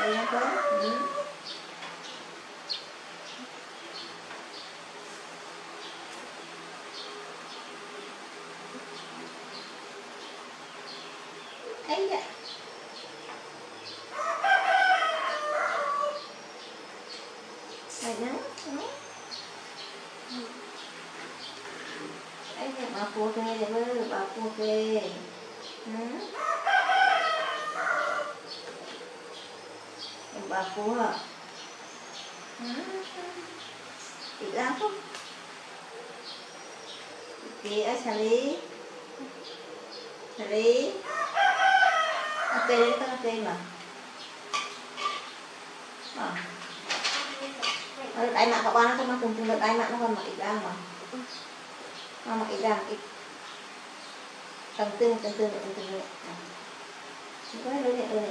Đây nha con. Ừ. ấy dạ này nó nó ấy dạ bà cua kê để bơ bà cua kê ừ bà cua ừ. bị lắm không? Bị ở xà lý xà lý ok đấy con ok mà. À. Ờ, đáy mạng các bạn nó không? Mang cùng chung được đáy mạng nó còn mặc ít đang mà. Nó mặc ít đang ít tầng tương tầng tương tầng tương này có hết đôi này đôi này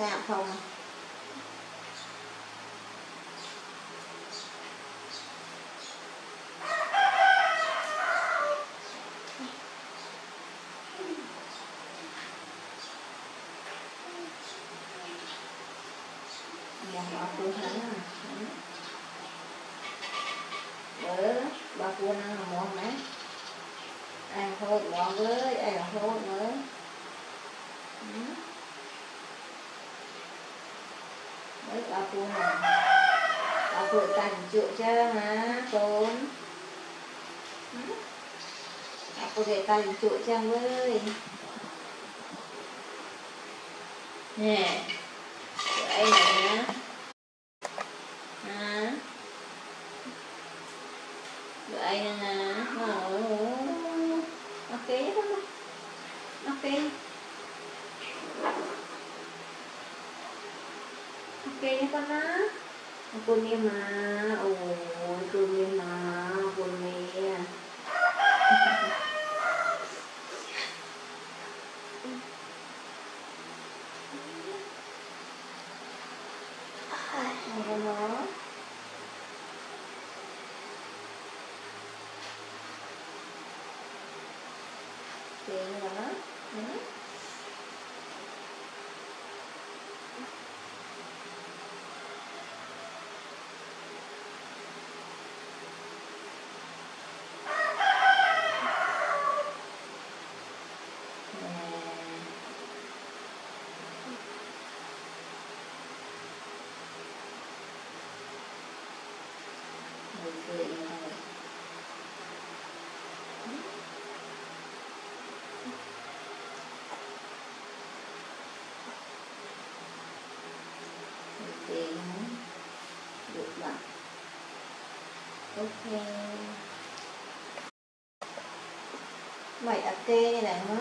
con không thế ừ. Ừ. Thế không? Này. Không? Bỏ cua thắng à. Ừ. Bữa, bà cua là ngon mấy ăn thôi ngon với ăn thôi nữa ừ đấy bà cua này bà cua chịu cho hả con ừ. bà để cần chịu cho với nè đây à vậy nè Ồ, ok đó mà ok ok nha con á cô nghe mà ôi cô nghe mà cô nghe Hello. Tiền rồi đó. Ừ. Nè. Người cười này. Người cười này. Dạ. Ok. Mày OK kê này hả?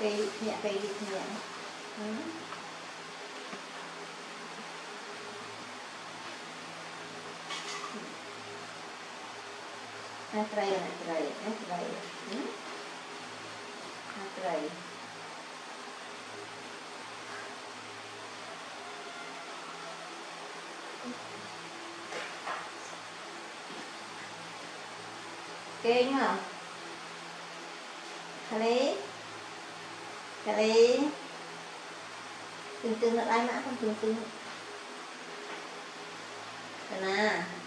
cây nhẹ cây nhẹ ừ. Atrai, atrai, atrai. Hmm? Atrai. Kê đúng không? Hali. Hali. Từng từng là ai mã không từng từng. Tana.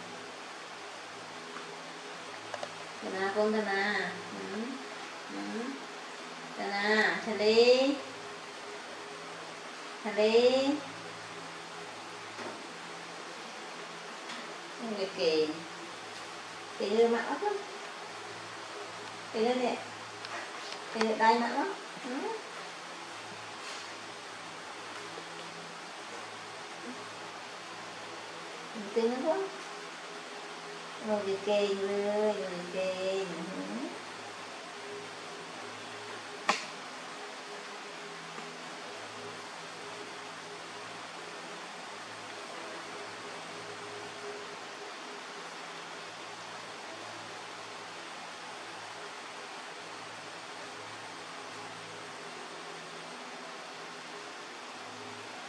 Tana Quân Tana. Ừ. Ừ. Tana Chali Chali Người kỳ Kỳ như mặn lắm. Kỳ như nè Kỳ như đai mặn lắm. Ừ. Tiếng nó quá Ngồi người kê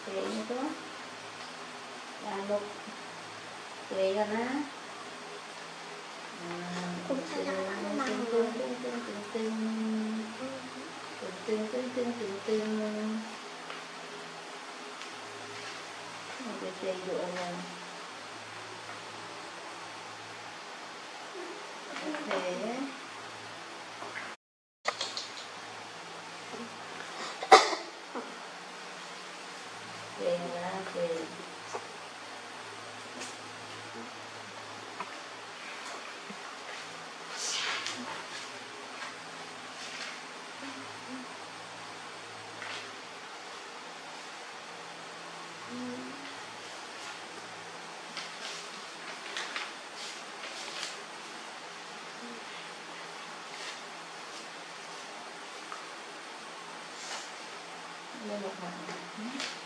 Vậy nữa Làm lục Vậy rồi á từng từng từng Từng từng từng Một cái kệ dụ rồi Kệ 目の方にね。